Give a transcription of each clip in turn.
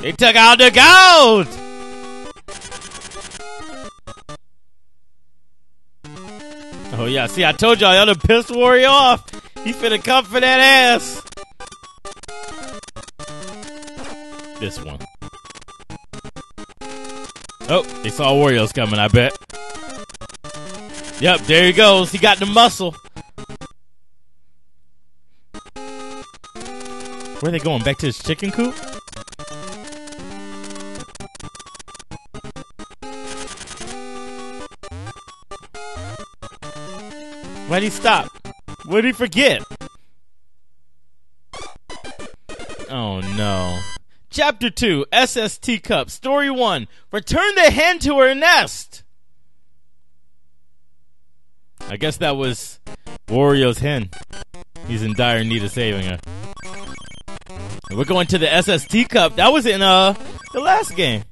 They took out the gold! Oh yeah, see I told y'all y'all done pissed Wario off. He finna come for that ass. This one. Oh, they saw Wario's coming, I bet. Yep, there he goes. He got the muscle. Where are they going? Back to his chicken coop? Why'd he stop? What did he forget? Oh no. Chapter 2 SS Tea Cup Story 1 Return the hen to her nest. I guess that was Wario's hen. He's in dire need of saving her. We're going to the SS Tea Cup. That was in uh the last game.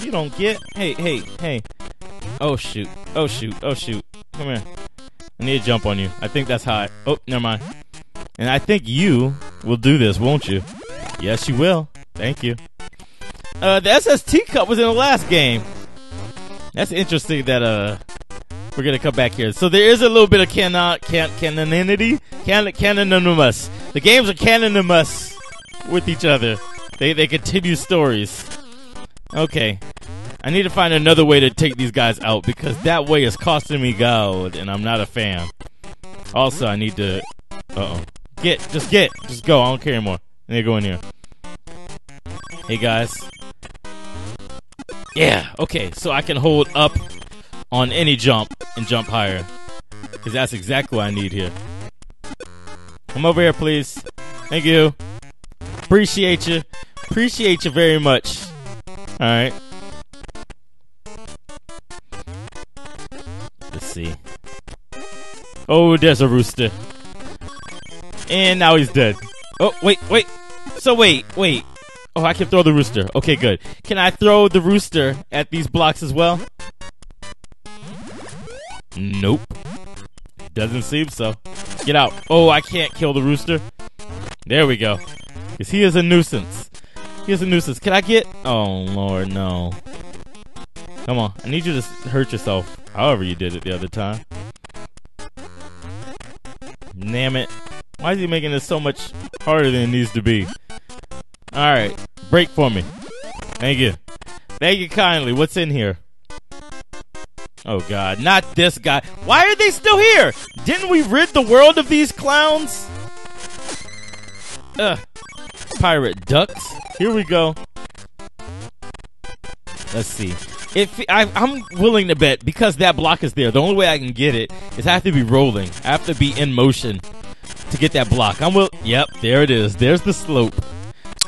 You don't get. Hey, hey, hey. Oh shoot. Oh shoot. Oh shoot. Come here. I need to jump on you. I think that's how I. Oh, never mind. And I think you will do this, won't you? Yes, you will. Thank you. Uh, the SS Tea Cup was in the last game. That's interesting that uh we're gonna come back here. So there is a little bit of canon, can, canonity, can, canonymous. The games are canonymous with each other. They they continue stories. Okay, I need to find another way to take these guys out because that way is costing me gold, and I'm not a fan. Also, I need to. Uh oh. Get, just get, just go. I don't care anymore. To go in here. Hey guys. Yeah, okay, so I can hold up on any jump and jump higher. Because that's exactly what I need here. Come over here, please. Thank you. Appreciate you. Appreciate you very much. Alright. Let's Oh, there's a rooster. And now he's dead. Oh, wait, wait. So wait, wait. Oh, I can throw the rooster. Okay, good. Can I throw the rooster at these blocks as well? Nope. Doesn't seem so. Get out. Oh, I can't kill the rooster. There we go. Because he is a nuisance. He is a nuisance. Can I get. Oh, Lord, no. Come on. I need you to hurt yourself. However, you did it the other time. Damn it. Why is he making this so much harder than it needs to be? Alright. Break for me. Thank you. Thank you kindly. What's in here? Oh god, not this guy. Why are they still here? Didn't we rid the world of these clowns? Ugh. Pirate ducks. Here we go. Let's see. If I, am willing to bet because that block is there, the only way I can get it is I have to be rolling. I have to be in motion to get that block. I'm will. Yep, there it is. There's the slope.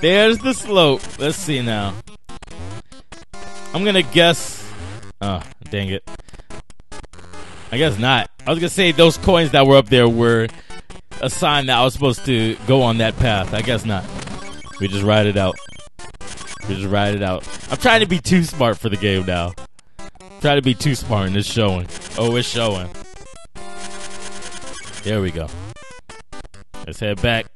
There's the slope. Let's see now. I'm gonna guess. Oh, dang it. I guess not. I was gonna say those coins that were up there were a sign that I was supposed to go on that path. I guess not. We just ride it out. Just ride it out. I'm trying to be too smart for the game now. Try to be too smart and it's showing. Oh, it's showing. There we go. Let's head back.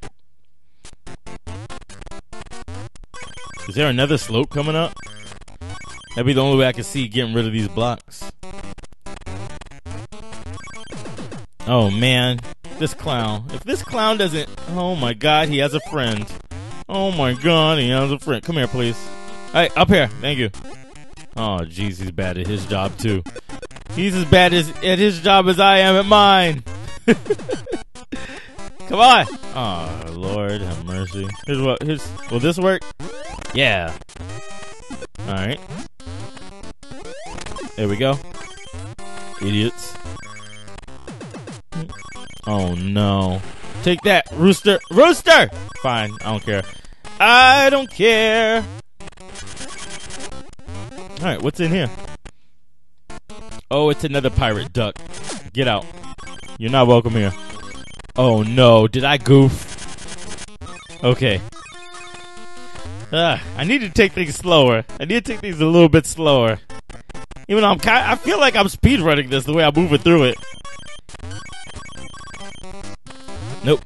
Is there another slope coming up? That'd be the only way I can see getting rid of these blocks. Oh man, this clown. If this clown doesn't. Oh my god, he has a friend. Oh my god, he has a friend. Come here, please. Hey, up here. Thank you. Oh, jeez, he's bad at his job too. He's as bad as at his job as I am at mine. Come on. Oh Lord, have mercy. Here's what. Here's. Will this work? Yeah. All right. There we go. Idiots. Oh no. Take that, Rooster. Rooster! Fine, I don't care. I don't care. Alright, what's in here? Oh, it's another pirate duck. Get out. You're not welcome here. Oh no, did I goof? Okay. Uh, I need to take things slower. I need to take things a little bit slower. Even though I'm kind I feel like I'm speedrunning this the way I'm moving through it. Nope.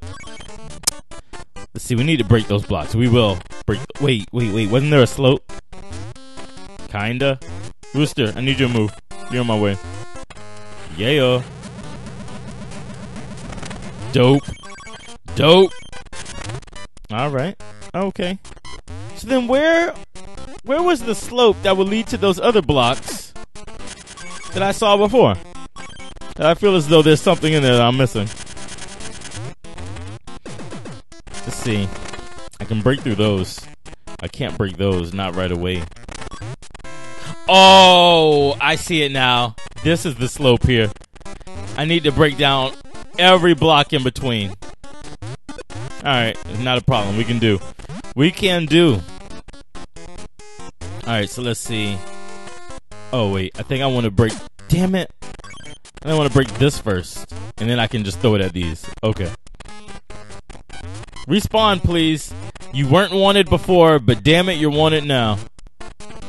Let's see, we need to break those blocks. We will. break. Wait, wait, wait. Wasn't there a slope? Kinda. Rooster, I need you to move. You're on my way. Yeah. Dope. Dope. All right. Okay. So then where where was the slope that would lead to those other blocks that I saw before? I feel as though there's something in there that I'm missing. See. I can break through those. I can't break those, not right away. Oh, I see it now. This is the slope here. I need to break down every block in between. Alright, not a problem. We can do. We can do. Alright, so let's see. Oh, wait. I think I want to break. Damn it. I want to break this first. And then I can just throw it at these. Okay. Respawn, please. You weren't wanted before, but damn it, you're wanted now.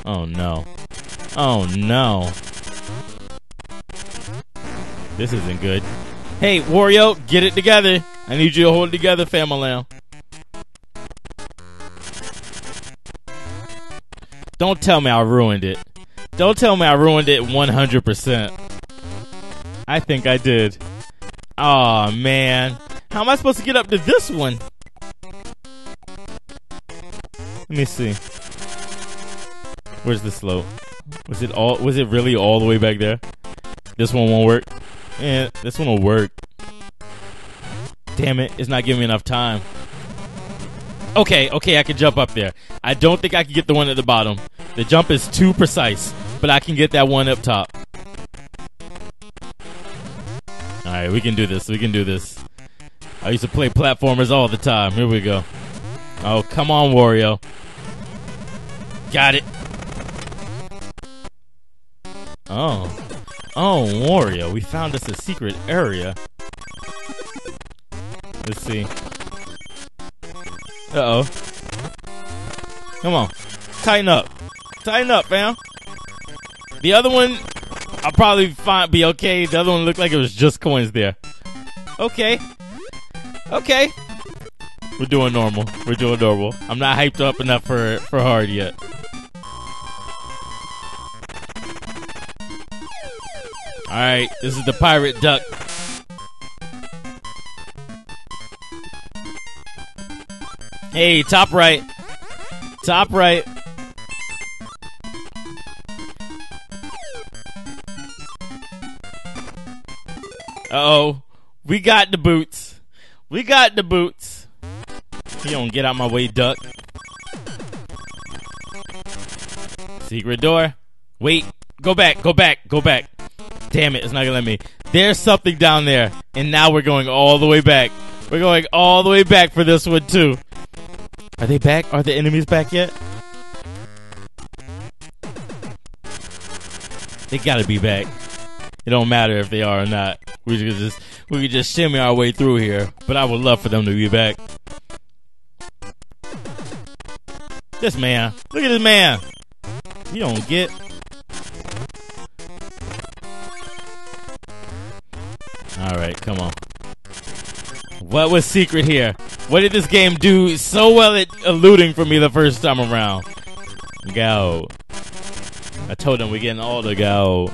Oh, no. Oh, no. This isn't good. Hey, Wario, get it together. I need you to hold it together, family. Don't tell me I ruined it. Don't tell me I ruined it 100%. I think I did. oh, man. How am I supposed to get up to this one? Let me see. Where's the slope? Was it all was it really all the way back there? This one won't work. Yeah, this one will work. Damn it, it's not giving me enough time. Okay, okay, I can jump up there. I don't think I can get the one at the bottom. The jump is too precise, but I can get that one up top. Alright, we can do this. We can do this. I used to play platformers all the time. Here we go. Oh, come on, Wario. Got it. Oh. Oh, Wario, we found us a secret area. Let's see. Uh-oh. Come on. Tighten up. Tighten up, fam. The other one, I'll probably find be okay. The other one looked like it was just coins there. Okay. Okay. We're doing normal. We're doing normal. I'm not hyped up enough for for hard yet. All right, this is the pirate duck. Hey, top right. Top right. Uh oh. We got the boots. We got the boots. You don't get out my way, duck. Secret door. Wait. Go back. Go back. Go back. Damn it. It's not going to let me. There's something down there. And now we're going all the way back. We're going all the way back for this one, too. Are they back? Are the enemies back yet? They gotta be back. It don't matter if they are or not. We could just we could just shimmy our way through here. But I would love for them to be back. This man. Look at this man. You don't get. All right, come on. What was secret here? What did this game do so well at eluding from me the first time around? Go. I told them we're getting all the go.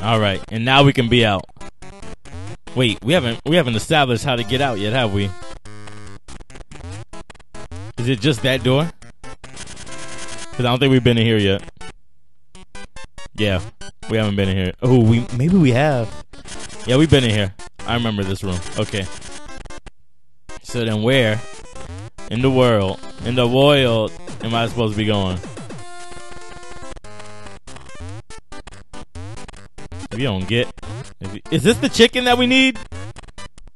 Alright, and now we can be out. Wait, we haven't we haven't established how to get out yet, have we? It just that door? Cause I don't think we've been in here yet. Yeah, we haven't been in here. Oh, we maybe we have. Yeah, we've been in here. I remember this room. Okay. So then where in the world, in the world, am I supposed to be going? If you don't get... Is this the chicken that we need?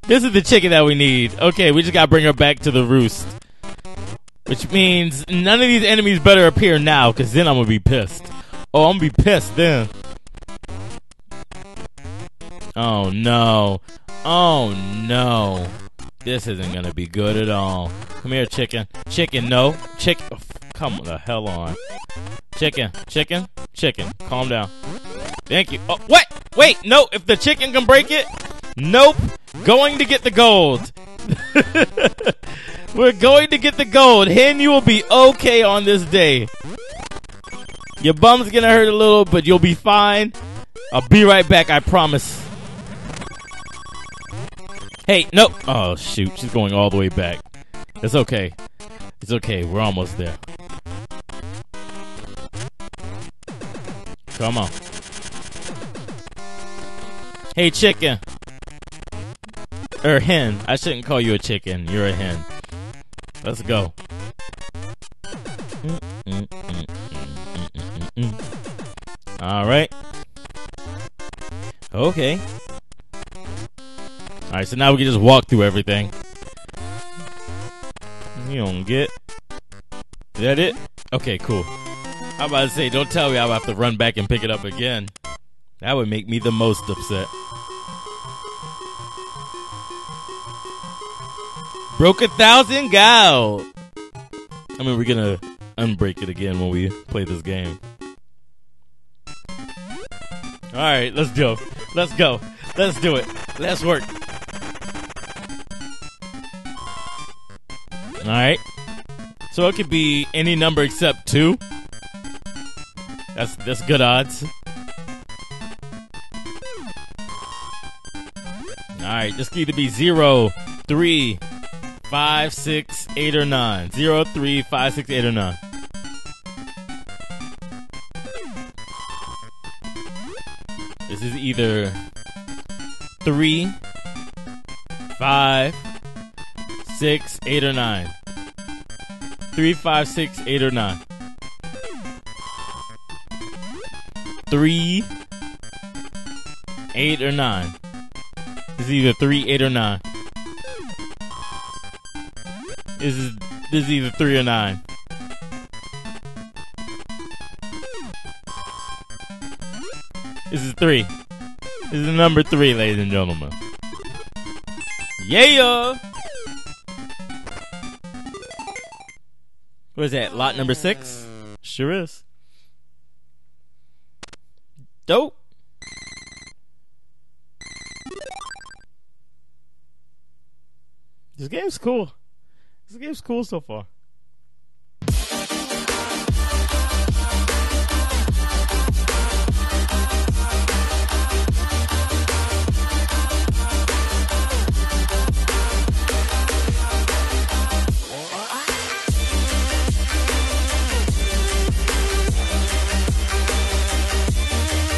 This is the chicken that we need. Okay, we just gotta bring her back to the roost. Which means none of these enemies better appear now, because then I'm gonna be pissed. Oh, I'm gonna be pissed then. Oh no. Oh no. This isn't gonna be good at all. Come here, chicken. Chicken, no. Chicken. Oh, come the hell on. Chicken, chicken, chicken. Calm down. Thank you. Oh, what? Wait, no. If the chicken can break it, nope. Going to get the gold. We're going to get the gold. Hen, you will be okay on this day. Your bum's gonna hurt a little, but you'll be fine. I'll be right back, I promise. Hey, nope. Oh, shoot. She's going all the way back. It's okay. It's okay. We're almost there. Come on. Hey, chicken. Or hen. I shouldn't call you a chicken. You're a hen. Let's go. All right. Okay. All right, so now we can just walk through everything. You don't get. Is that it? Okay, cool. I'm about to say, don't tell me I'll have to run back and pick it up again. That would make me the most upset. Broke a thousand gold. I mean, we're gonna unbreak it again when we play this game. All right, let's go. Let's go. Let's do it. Let's work. All right. So it could be any number except two. That's that's good odds. All right, this could either be zero, three, five, six, eight, or nine. Zero, three, five, six, eight, or nine. This is either three, five, six, eight, or nine. Three, five, six, eight, or nine. Three, eight, or nine. This is either three, eight, or nine. This is this is either three or nine. This is three. This is number three, ladies and gentlemen. Yeah. What is that? Lot number six? Sure is. Dope. This game's cool. This game's cool so far.